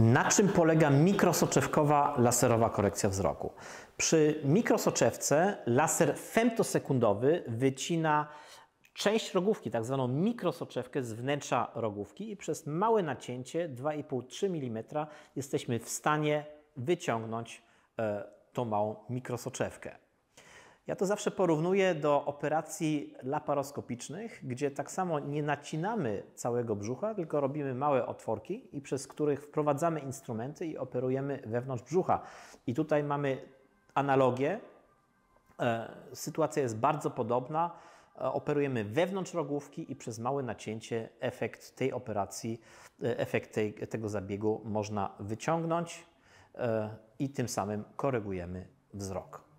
Na czym polega mikrosoczewkowa laserowa korekcja wzroku? Przy mikrosoczewce laser femtosekundowy wycina część rogówki, tak zwaną mikrosoczewkę z wnętrza rogówki i przez małe nacięcie 2,5-3 mm jesteśmy w stanie wyciągnąć e, tą małą mikrosoczewkę. Ja to zawsze porównuję do operacji laparoskopicznych, gdzie tak samo nie nacinamy całego brzucha, tylko robimy małe otworki i przez których wprowadzamy instrumenty i operujemy wewnątrz brzucha. I tutaj mamy analogię. E, sytuacja jest bardzo podobna. E, operujemy wewnątrz rogówki i przez małe nacięcie efekt tej operacji, e, efekt tej, tego zabiegu można wyciągnąć i tym samym korygujemy wzrok.